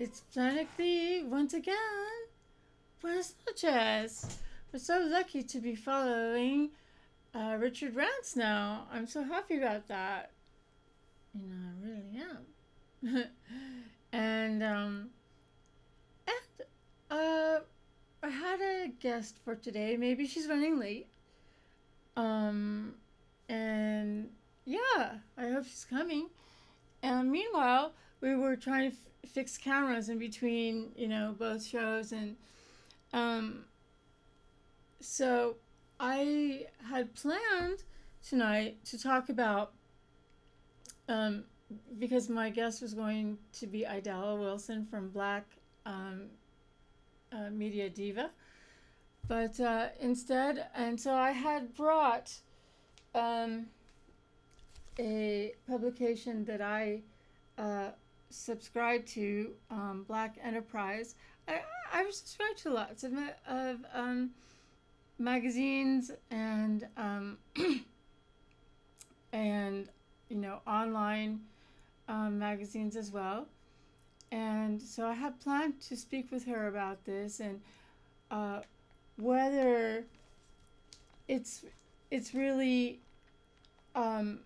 It's Planet Glee once again. Buenas noches. We're so lucky to be following uh, Richard Rance now. I'm so happy about that. You know, I really am. and um, and uh, I had a guest for today. Maybe she's running late. Um, and yeah, I hope she's coming. And meanwhile, we were trying to f- fix cameras in between, you know, both shows, and um, so I had planned tonight to talk about um, because my guest was going to be Idella Wilson from Black um, uh, Media Diva, but uh, instead, and so I had brought um, a publication that I uh, subscribe to, um, Black Enterprise. I, I subscribe to lots of, of um, magazines and um, and you know online um, magazines as well. And so I had planned to speak with her about this and uh, whether it's it's really um,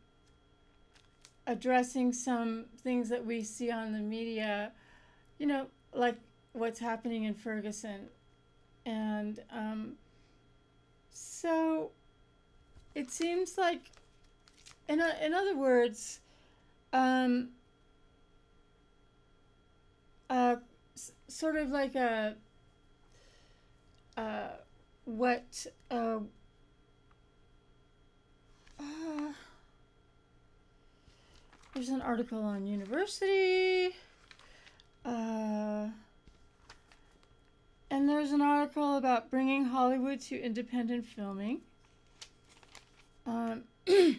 addressing some things that we see on the media, you know, like what's happening in Ferguson. And um, so it seems like, in, a, in other words, um, uh, s- sort of like a, uh, what, uh, uh, there's an article on university. Uh, and there's an article about bringing Hollywood to independent filming. Um, the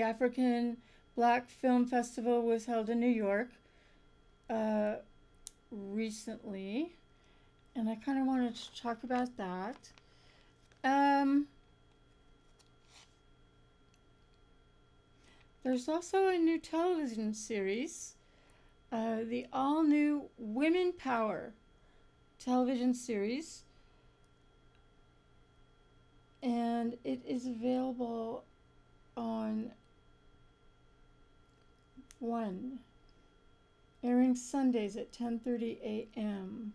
African Black Film Festival was held in New York uh, recently, and I kind of wanted to talk about that. Um, there's also a new television series, uh, the all new Women Power television series. And it is available on one, airing Sundays at 10:30 a.m.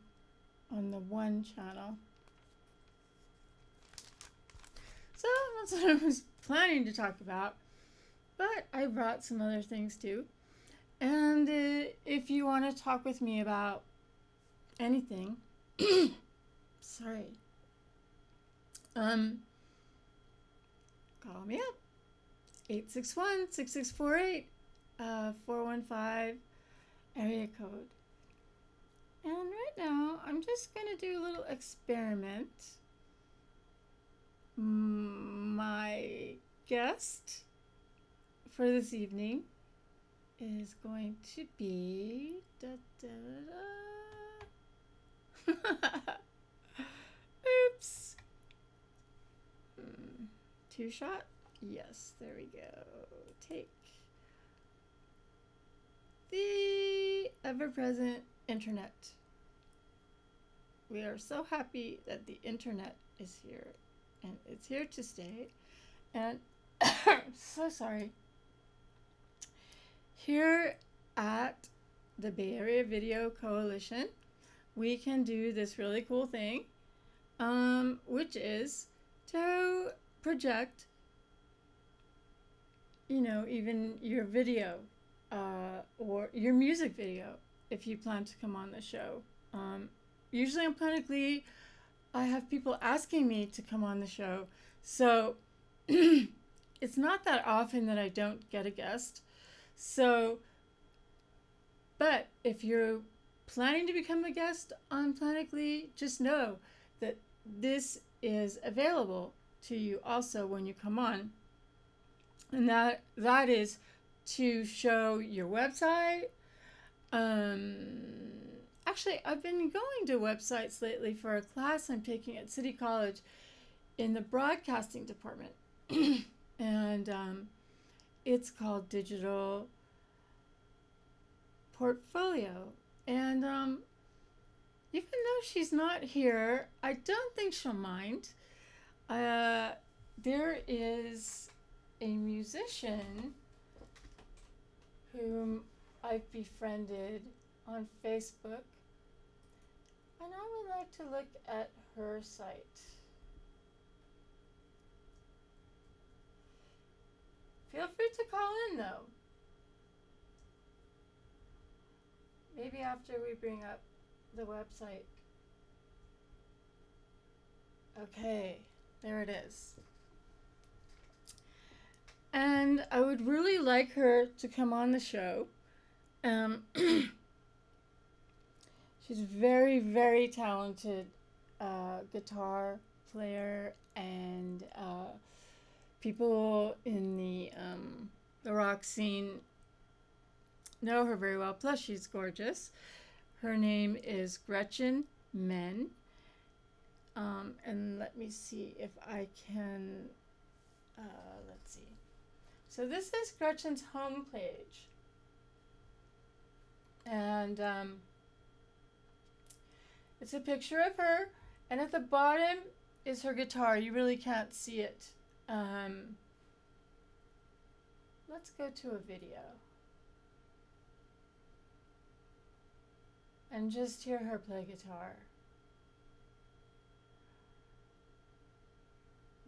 on the One channel. So that's what I was planning to talk about, but I brought some other things too. And uh, if you want to talk with me about anything, sorry, um, call me up 861 6648 uh, 415 area code. And right now, I'm just going to do a little experiment. My guest for this evening is going to be. Da, da, da. Oops. Mm, Two shot? Yes, there we go. Take the ever present internet. We are so happy that the internet is here and it's here to stay. And I'm so sorry. Here at the Bay Area Video Coalition, we can do this really cool thing, um, which is to project, you know, even your video uh, or your music video if you plan to come on the show. Um, usually on Planet Glee, I have people asking me to come on the show. So it's not that often that I don't get a guest. So, but if you're planning to become a guest on Planet Glee, just know that this is available to you also when you come on. And that that is to show your website. Um, actually, I've been going to websites lately for a class I'm taking at City College in the broadcasting department. and um, it's called Digital portfolio. And um, even though she's not here, I don't think she'll mind. Uh, there is a musician whom I've befriended on Facebook, and I would like to look at her site. Feel free to call in though. Maybe after we bring up the website. Okay, there it is. And I would really like her to come on the show. Um, she's very, very talented uh, guitar player, and uh, people in the um, the rock scene know her very well. Plus, she's gorgeous. Her name is Gretchen Menn. Um, and let me see if I can. Uh, let's see. So this is Gretchen's homepage. And um, it's a picture of her, and at the bottom is her guitar. You really can't see it. Um, let's go to a video. And just hear her play guitar.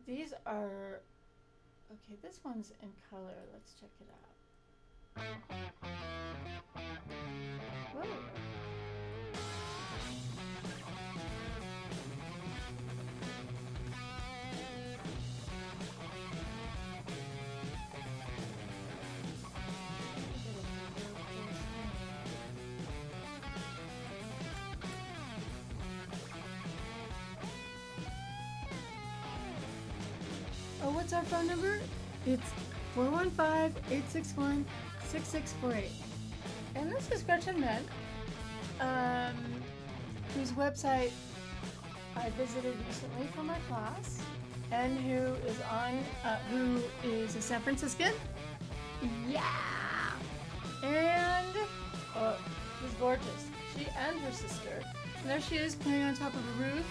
These are, okay, this one's in color. Let's check it out. Whoa. Our phone number? It's 415-861-6648. And this is Gretchen Menn, um, whose website I visited recently for my class, and who is on, uh, who is a San Franciscan. Yeah! And, oh, she's gorgeous. She and her sister. And there she is playing on top of a roof.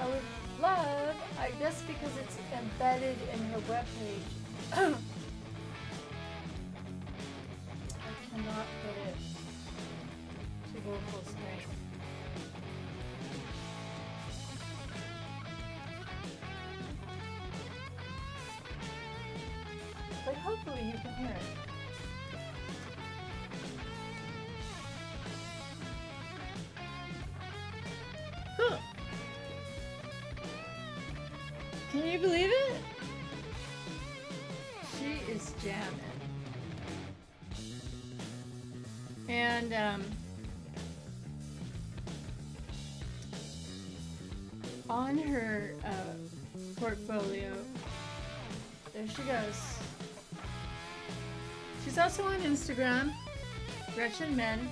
I would love, I guess because it's embedded in her webpage. I cannot get it to go full screen. And um, on her uh, portfolio, there she goes. She's also on Instagram, Gretchen Menn.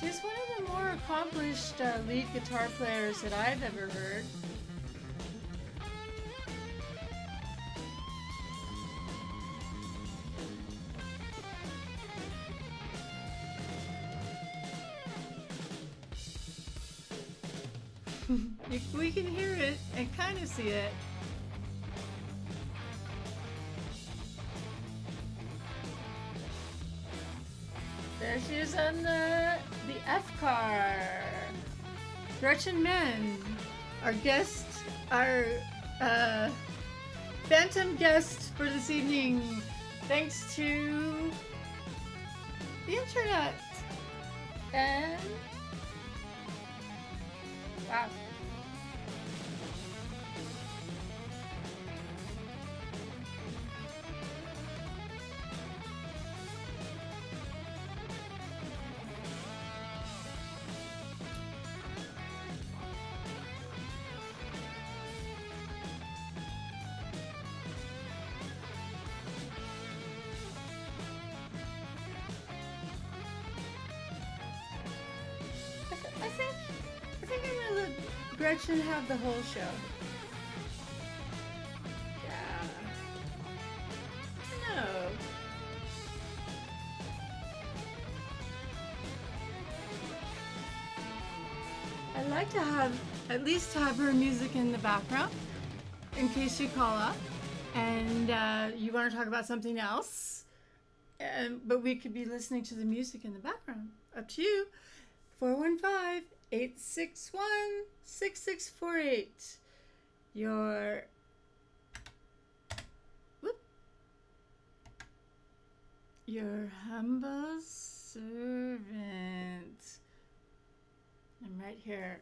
She's one of more accomplished uh, lead guitar players that I've ever heard. we can hear it and kind of see it. Our guest, our uh, phantom guest for this evening, thanks to the internet. And Gretchen have the whole show. Yeah. No. I'd like to have at least have her music in the background in case you call up and uh, you want to talk about something else. But we could be listening to the music in the background. Up to you. 415 861 6648. Your. Whoop. Your humble servant. I'm right here.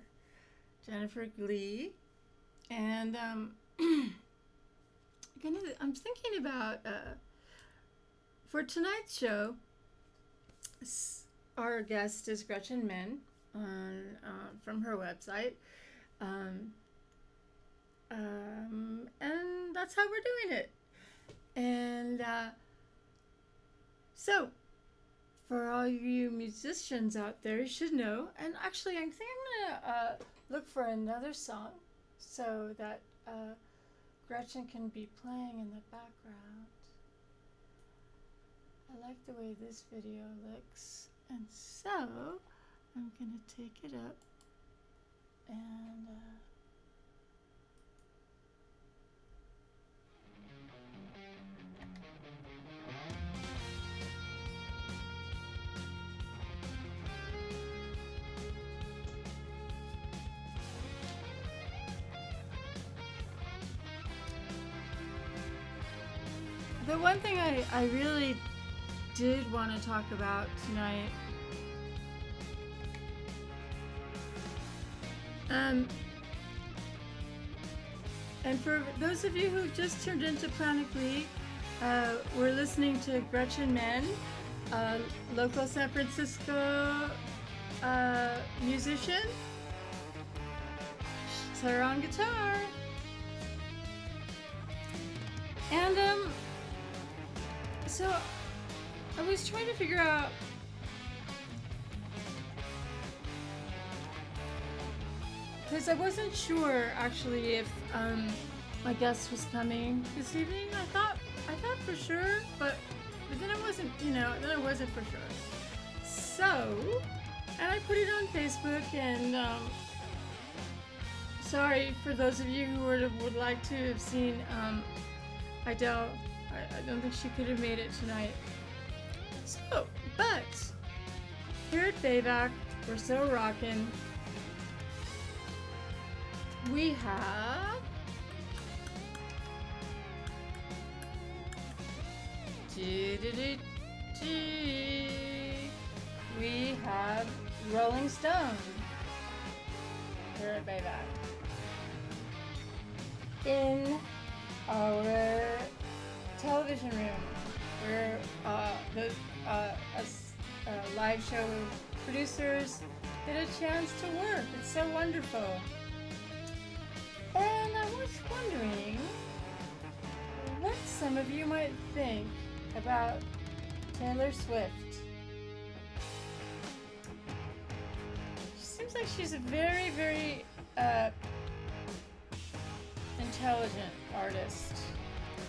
Jennifer Glee. And um, gonna, I'm thinking about uh, for tonight's show. Our guest is Gretchen Menn on uh, from her website, um, um, and that's how we're doing it. And uh, so, for all you musicians out there, you should know. And actually, I think I'm gonna uh, look for another song so that uh, Gretchen can be playing in the background. I like the way this video looks. And so, I'm going to take it up and... Uh, the one thing I, I really did want to talk about tonight um, and for those of you who just turned into Planet Glee, uh, we're listening to Gretchen Menn, a local San Francisco uh, musician. She's her on guitar. And um, so I was trying to figure out because I wasn't sure actually if um, my guest was coming this evening. I thought I thought for sure, but but then I wasn't. You know, then I wasn't for sure. So, and I put it on Facebook, and um, sorry for those of you who would would like to have seen um, Idel I, I don't think she could have made it tonight. So, but here at Bayback, we're so rocking. We have we have Rolling Stone here at Bayback. In our television room where uh, the uh, a, a live show producers get a chance to work. It's so wonderful. And I was wondering what some of you might think about Taylor Swift. She seems like she's a very, very uh, intelligent artist.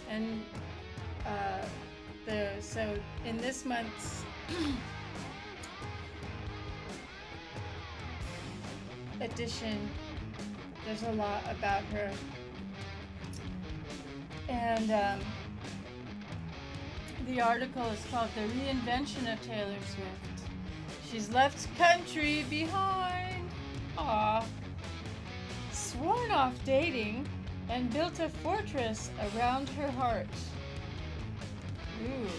And uh, the so in this month's edition, there's a lot about her, and um, the article is called "The Reinvention of Taylor Swift." She's left country behind. Ah, sworn off dating and built a fortress around her heart. Ooh.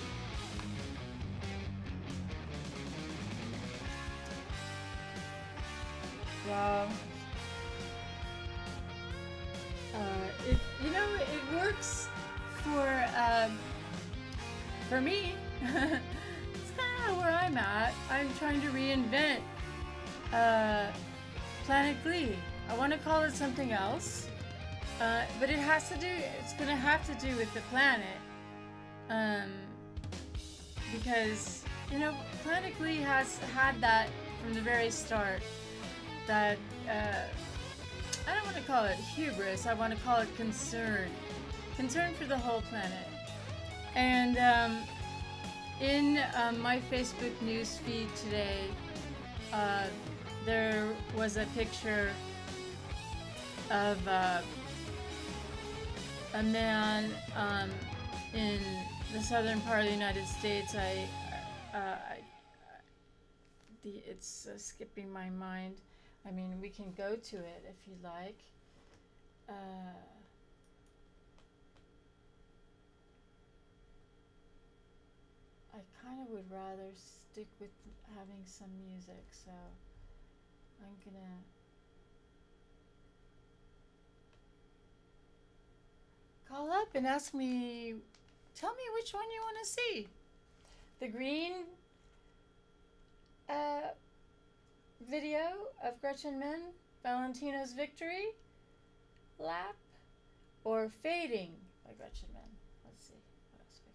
Wow. Uh, it, you know, it works for, um, for me. it's kind of where I'm at. I'm trying to reinvent uh, Planet Glee. I want to call it something else, uh, but it has to do, it's going to have to do with the planet. Um, because, you know, Planet Glee has had that from the very start. That uh, I don't want to call it hubris. I want to call it concern. Concern for the whole planet. And um, in um, my Facebook news feed today, uh, there was a picture of uh, a man um, in the southern part of the United States. I, uh, I the it's uh, skipping my mind. I mean, we can go to it if you like. Uh, I kind of would rather stick with having some music, so I'm gonna. Call up and ask me, tell me which one you want to see. The green uh, video of Gretchen Menn, Valentino's Victory lap, or Fading by Gretchen Menn. Let's see, what else we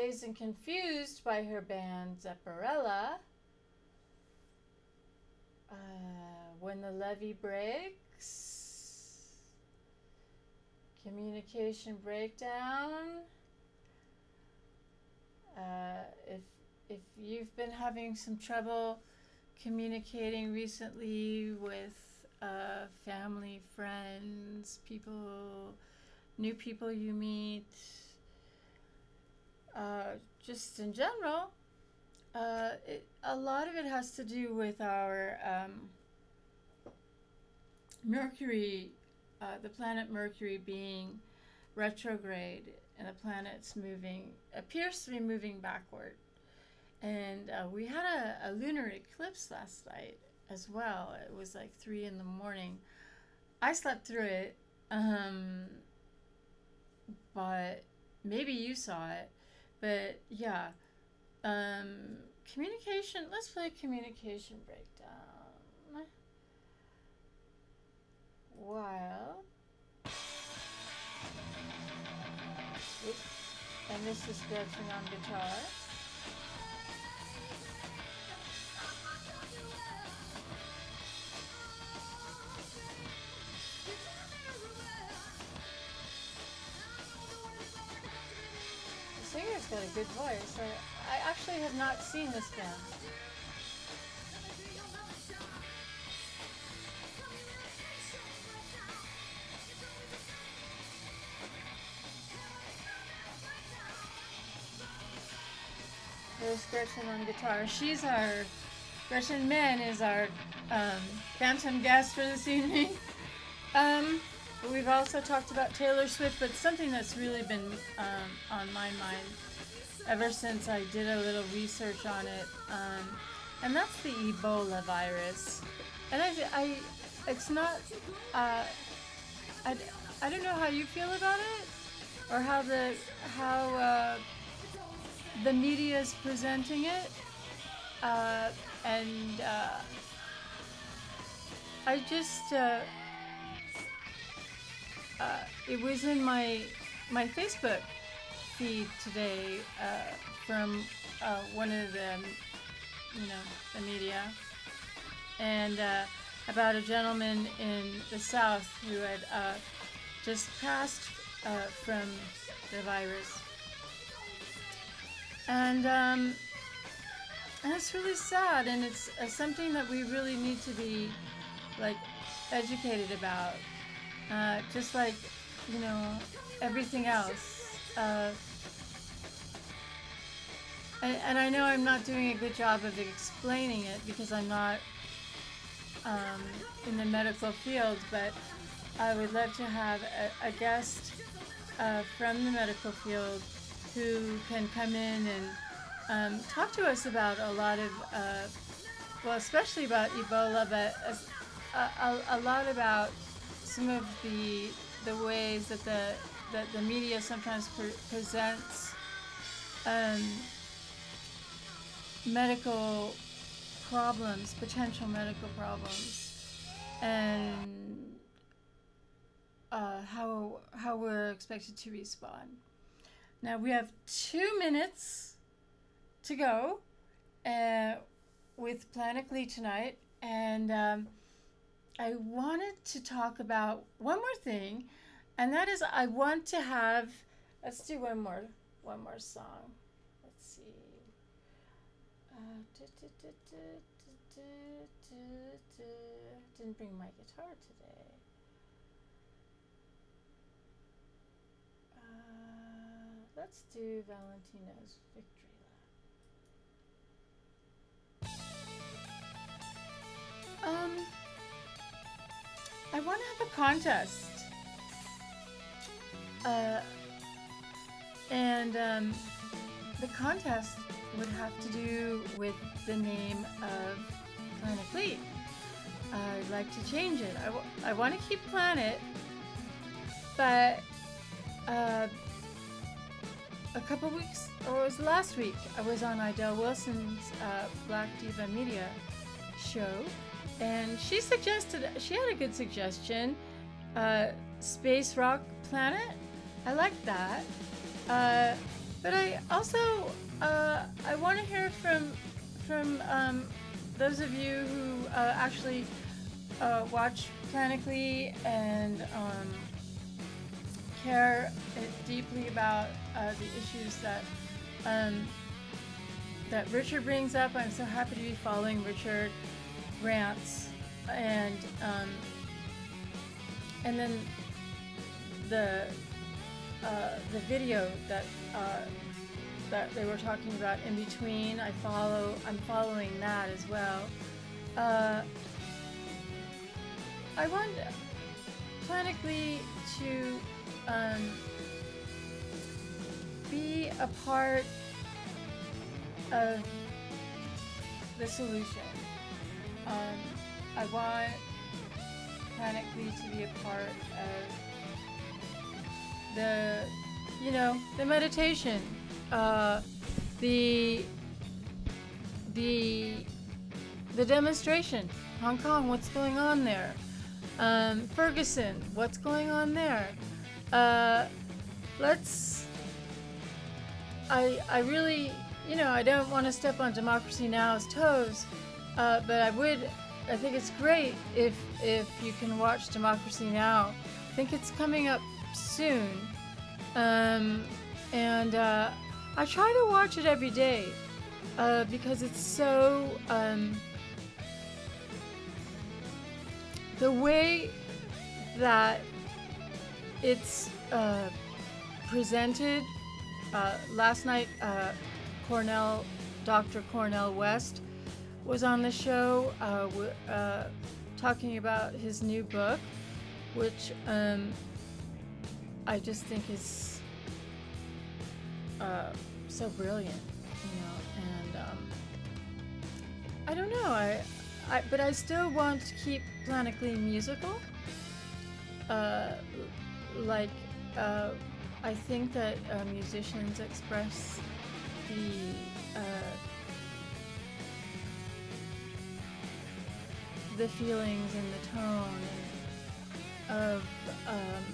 got? Dazed and Confused by her band Zepparella. Uh, when the Levee Breaks. Communication Breakdown. Uh, if if you've been having some trouble communicating recently with uh, family, friends, people, new people you meet, uh, just in general, uh, it, a lot of it has to do with our um, Mercury, uh, the planet Mercury being retrograde and the planet's moving, appears to be moving backward. And uh, we had a, a, lunar eclipse last night as well. It was like three in the morning. I slept through it, um, but maybe you saw it. But yeah, um, communication. Let's play communication breakdown. While. Oops. And this is scratching on guitar. Good voice. I, I actually have not seen this band. There's Gretchen on guitar. She's our, Gretchen Menn is our um, phantom guest for this evening. Um, We've also talked about Taylor Swift, but something that's really been um, on my mind ever since I did a little research on it, um, and that's the Ebola virus. And I, I it's not, uh, I, I don't know how you feel about it, or how the how uh, the media is presenting it, uh, and uh, I just. Uh, uh, it was in my my Facebook feed today uh, from uh, one of the you know the media, and uh, about a gentleman in the South who had uh, just passed uh, from the virus, and um, and it's really sad, and it's something that we really need to be like educated about uh, just like, you know, everything else. Uh, and, and, I know I'm not doing a good job of explaining it because I'm not um, in the medical field, but I would love to have a, a guest uh, from the medical field who can come in and um, talk to us about a lot of, uh, well, especially about Ebola, but a, a, a lot about some of the the ways that the that the media sometimes pre- presents um, medical problems, potential medical problems, and uh, how how we're expected to respond. Now we have two minutes to go uh, with Planet Glee tonight, and um, I wanted to talk about one more thing, and that is I want to have. Let's do one more, one more song. Didn't bring my guitar today. Uh, let's do Valentino's victory. Um, I want to have a contest. Uh, and um, the contest would have to do with the name of Planet Glee. I'd like to change it. I, I want to keep Planet, but uh, a couple weeks, or it was last week, I was on Idell Wilson's uh, Black Diva Media show, and she suggested, she had a good suggestion uh, Space Rock Planet. I like that. But I also uh, I want to hear from from um, those of you who uh, actually uh, watch Planet Glee and um, care deeply about uh, the issues that um, that Richard brings up. I'm so happy to be following Richard rants and um, and then the uh, the video that uh, that they were talking about in between. I follow. I'm following that as well. Uh, I want Planet Glee to um, be a part of the solution. Um, I want Planet Glee to be a part of the you know the meditation uh, the the the demonstration. Hong kong what's going on there? Um, ferguson what's going on there? Uh, let's i i really you know i don't want to step on democracy now's toes uh, but i would i think it's great if if you can watch democracy now. I think it's coming up soon. Um, and uh, I try to watch it every day uh, because it's so. Um, the way that it's uh, presented uh, last night, uh, Cornel, Dr. Cornel West was on the show uh, talking about his new book, which um, I just think is uh, so brilliant, you know. And um, I don't know, I, I, but I still want to keep Planet Glee musical. Uh, like, uh, I think that uh, musicians express the uh, the feelings and the tone of um,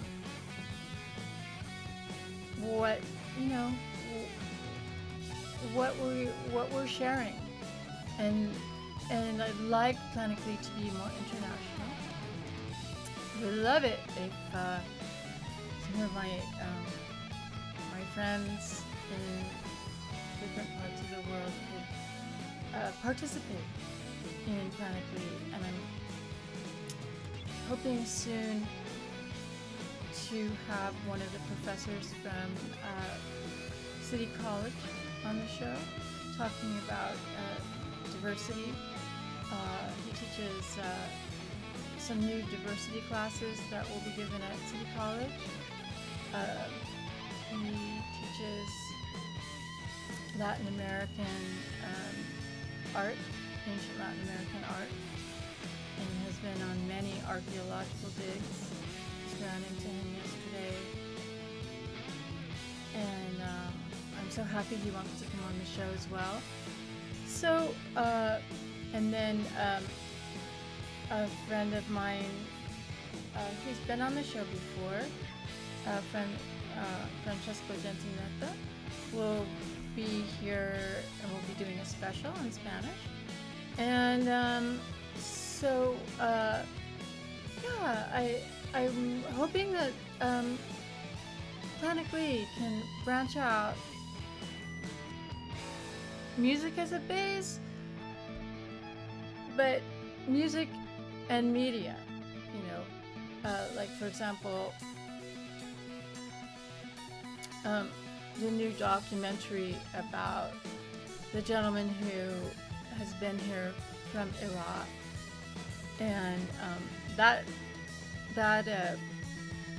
what you know what we what we're sharing and and I'd like Planet Glee to be more international. Would love it if uh, some of my um, my friends in different parts of the world could uh, participate in Planet Glee, and I'm hoping soon to have one of the professors from uh, City College on the show talking about uh, diversity. Uh, he teaches uh, some new diversity classes that will be given at City College. Uh, he teaches Latin American um, art, ancient Latin American art, and has been on many archaeological digs. Ran into him yesterday, and um, I'm so happy he wants to come on the show as well. So, uh, and then um, a friend of mine, uh, he's been on the show before, uh, friend uh, Francesco Gentinetta, will be here and we'll be doing a special in Spanish. And um, so uh, yeah, I I'm hoping that um, Planet Glee can branch out music as a base, but music and media. You know, uh, like for example, um, the new documentary about the gentleman who has been here from Iraq, and um, that that uh,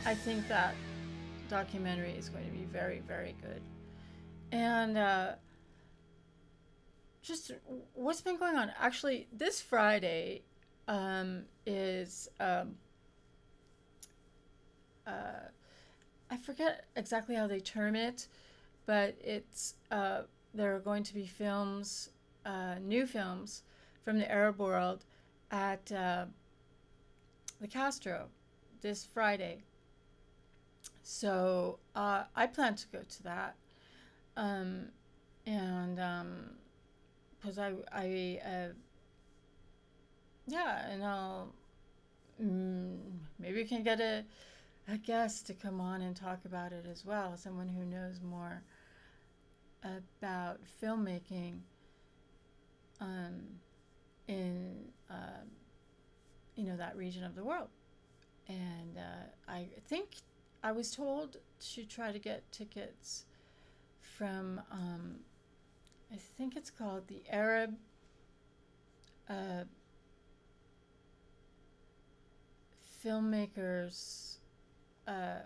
I think that documentary is going to be very very good, and uh, just what's been going on. Actually, this Friday um, is. Um, uh, I forget exactly how they term it, but it's uh, there are going to be films, uh, new films from the Arab world at uh, the Castro this Friday. So uh, I plan to go to that, um, and because um, I I uh, yeah, and I'll mm, maybe we can get a a guest to come on and talk about it as well, someone who knows more about filmmaking um, in uh, you know that region of the world. And uh, I think I was told to try to get tickets from um, I think it's called the Arab uh, filmmakers uh,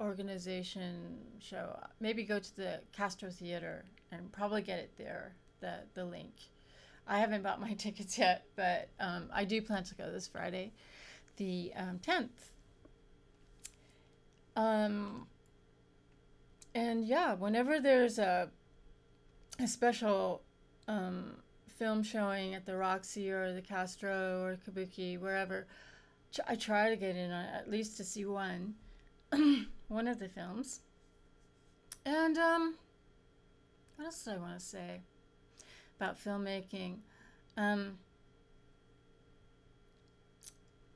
organization show. Maybe go to the Castro Theater and probably get it there. The the link. I haven't bought my tickets yet, but um, I do plan to go this Friday, the um, 10th. Um, and yeah, whenever there's a a special um, film showing at the Roxy or the Castro or Kabuki, wherever, I try to get in at least to see one, one of the films. And um, what else did I want to say about filmmaking? Um,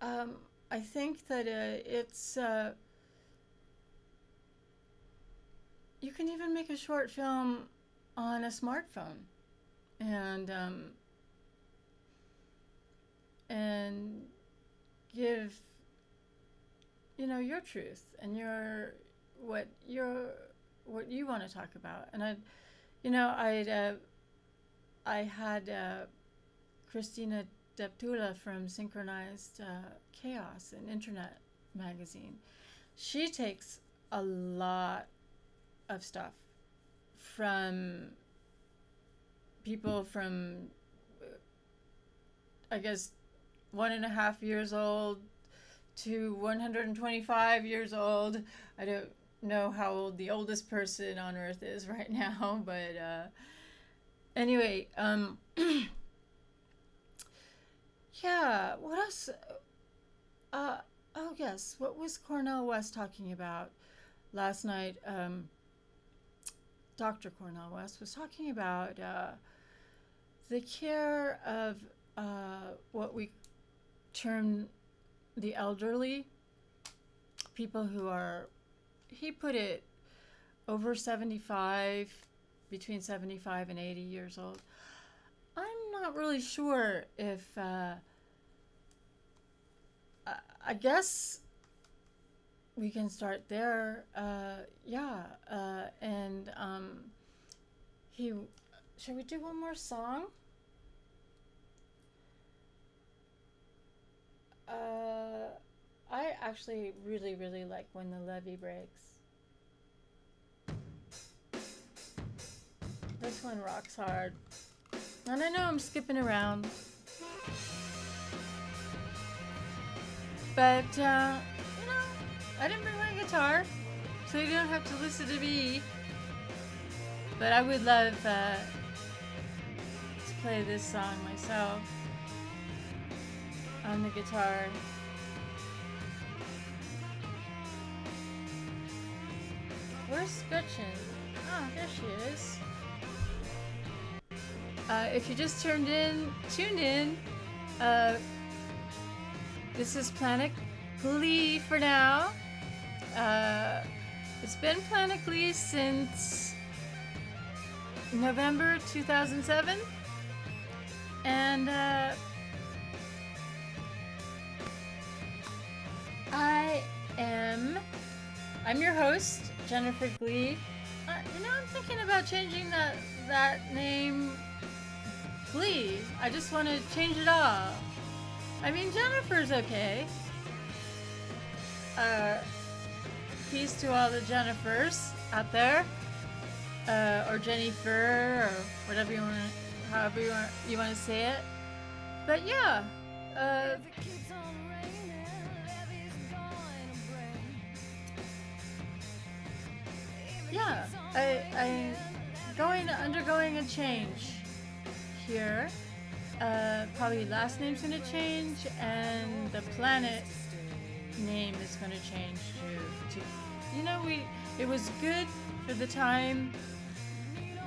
um, I think that uh, it's uh, you can even make a short film on a smartphone, and um, and give you know your truth and your what your what you want to talk about. And i you know i uh, i had uh, deptula from synchronized uh, chaos an internet magazine she takes a lot of stuff from people from i guess one and a half years old to 125 years old. I don't know how old the oldest person on earth is right now, but uh, anyway, um, yeah, what else? Uh, oh, yes, what was Cornel West talking about last night? Um, Dr. Cornel West was talking about uh, the care of uh, what we term the elderly, people who are, he put it over 75, between 75 and 80 years old. I'm not really sure if, uh, I guess we can start there. Uh, yeah. Uh, and um, he, should we do one more song? Uh, I actually really, really like when the levee breaks. This one rocks hard. And I know I'm skipping around. But, uh, you know, I didn't bring my guitar, so you don't have to listen to me. But I would love uh, to play this song myself on the guitar. Where's Gretchen? Ah, oh, there she is. Uh, if you just turned in, tuned in, uh, this is Planet Glee for now. Uh, it's been Planet Glee since November 2007. And uh, I am, I'm your host, Jennifer Glee. Uh, you know, I'm thinking about changing that, that name Glee. I just want to change it all. I mean, Jennifer's okay. Uh, peace to all the Jennifers out there, uh, or Jennifer, or whatever you want, however you want, you want to say it. But yeah, uh, yeah, I, I'm going undergoing a change here. Uh, probably last name's gonna change, and the planet name is gonna change to, to you know we it was good for the time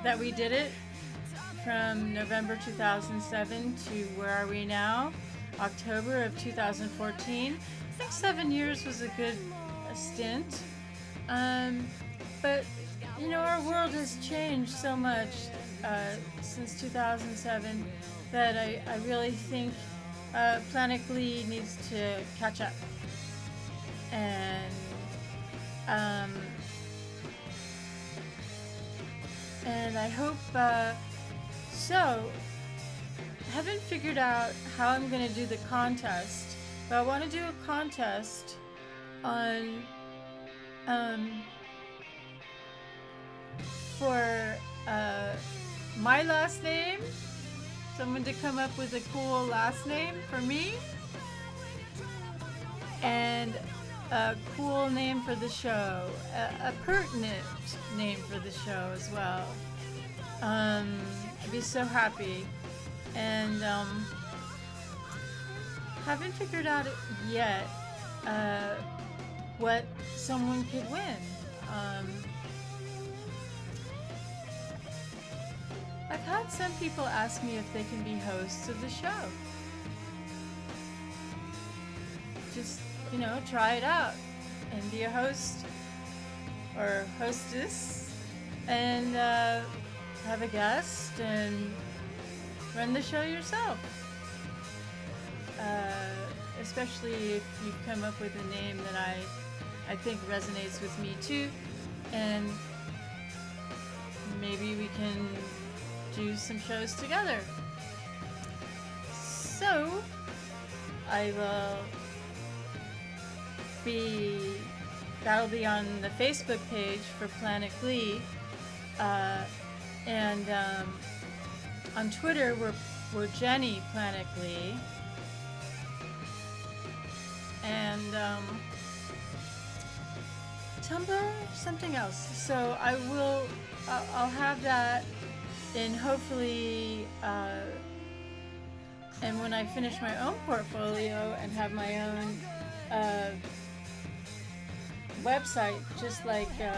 that we did it from November 2007 to where are we now? October of 2014 I think seven years was a good stint. Um, but you know our world has changed so much uh, since 2007 that I, I really think uh, Planet Glee needs to catch up and um, and I hope uh, so. I haven't figured out how I'm gonna do the contest, but I want to do a contest on um, for uh, my last name. Someone to come up with a cool last name for me. And a cool name for the show, a, a pertinent name for the show as well. Um, I'd be so happy. And um, haven't figured out yet uh, what someone could win. Um, I've had some people ask me if they can be hosts of the show. Just, you know, try it out and be a host or hostess and uh, have a guest and run the show yourself. Uh, especially if you've come up with a name that I, I think resonates with me too. And maybe we can do some shows together. So, I will be, that'll be on the Facebook page for Planet Glee. Uh, and um, on Twitter, we're, we're Jenny Planet Glee. And um, Tumblr, something else. So I will, I'll, I'll have that and hopefully, uh, and when I finish my own portfolio and have my own uh, website, just like uh,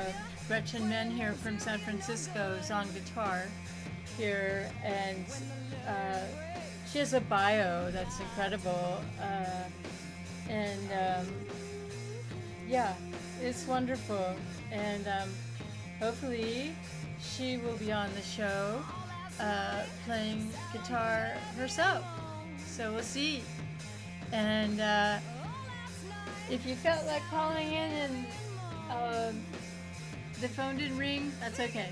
Gretchen Menn here from San Francisco is on guitar here, and uh, she has a bio that's incredible, uh, and um, yeah, it's wonderful, and um, hopefully she will be on the show uh, playing guitar herself. So we'll see. And uh, if you felt like calling in and uh, the phone didn't ring, that's okay.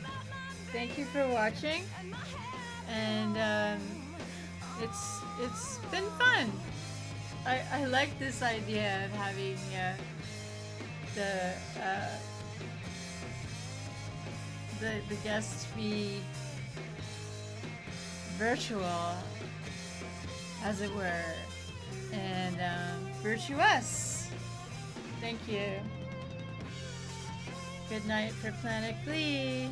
Thank you for watching. And um, it's it's been fun. I, I like this idea of having uh, the uh, the, the guests be virtual, as it were, and um, virtuous. Thank you. Good night for Planet Glee.